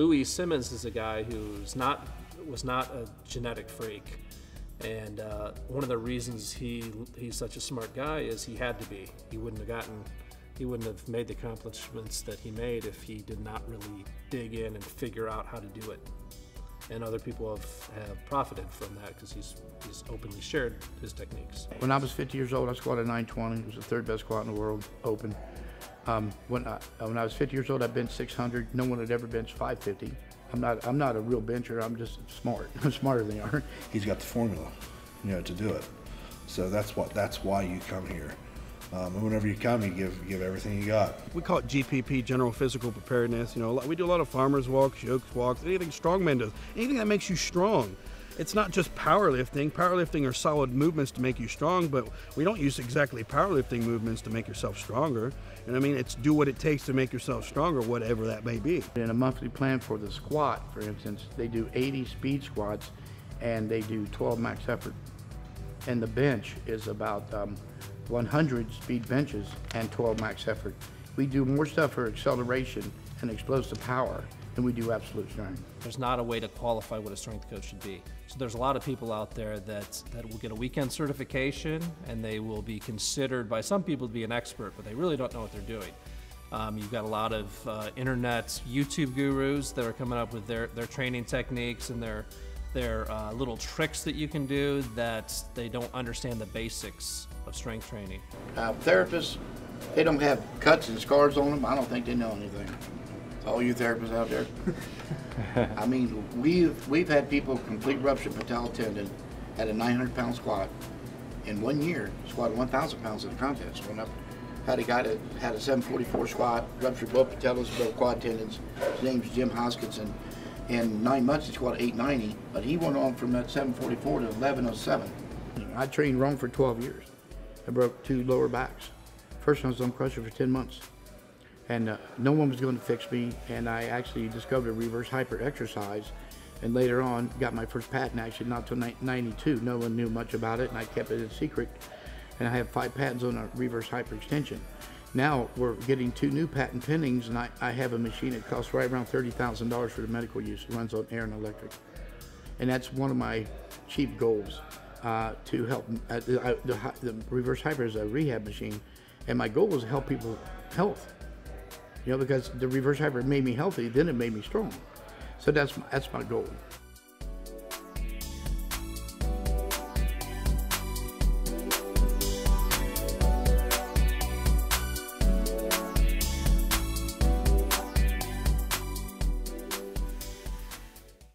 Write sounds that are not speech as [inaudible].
Louie Simmons is a guy who's not was not a genetic freak, and uh, one of the reasons he he's such a smart guy is he had to be. He wouldn't have gotten he wouldn't have made the accomplishments that he made if he did not really dig in and figure out how to do it. And other people have, have profited from that because he's, he's openly shared his techniques. When I was 50 years old, I squatted 920. It was the third best squat in the world, open. Um, when, I, when I was 50 years old, I benched 600. No one had ever benched 550. I'm not, I'm not a real bencher. I'm just smart. [laughs] I'm smarter than they are. He's got the formula, you know, to do it. So that's what, that's why you come here. Um, and whenever you come, you give give everything you got. We call it GPP, General Physical Preparedness. You know, we do a lot of farmers walks, yokes walks, anything strongman does, anything that makes you strong. It's not just powerlifting. Powerlifting are solid movements to make you strong, but we don't use exactly powerlifting movements to make yourself stronger. And I mean, it's do what it takes to make yourself stronger, whatever that may be. In a monthly plan for the squat, for instance, they do 80 speed squats and they do 12 max effort. And the bench is about um, 100 speed benches and 12 max effort. We do more stuff for acceleration and explosive power than we do absolute strength. There's not a way to qualify what a strength coach should be. So there's a lot of people out there that, that will get a weekend certification and they will be considered by some people to be an expert, but they really don't know what they're doing. Um, you've got a lot of uh, internet YouTube gurus that are coming up with their, their training techniques and their, their uh, little tricks that you can do that they don't understand the basics of strength training. Uh, therapists, they don't have cuts and scars on them. I don't think they know anything. All you therapists out there. I mean, we've we've had people complete rupture patella tendon at a 900 pound squat in one year, squatted 1,000 pounds in a contest. Went up, had a guy that had a 744 squat, ruptured both patellas, both quad tendons. His name's Jim Hoskinson. In nine months, he squatted 890, but he went on from that 744 to 1107. I trained wrong for 12 years. I broke two lower backs. First, one was on crutches for 10 months. And uh, no one was going to fix me. And I actually discovered a reverse hyper exercise. And later on, got my first patent actually not till 92. No one knew much about it, and I kept it a secret. And I have five patents on a reverse hyperextension. Now we're getting two new patent pendings, and I, I have a machine that costs right around $30,000 for the medical use. It runs on air and electric. And that's one of my chief goals uh, to help. Uh, the, the, the, reverse hyper is a rehab machine, and my goal was to help people health. You know, because the reverse hyper made me healthy, then it made me strong. So that's that's my goal.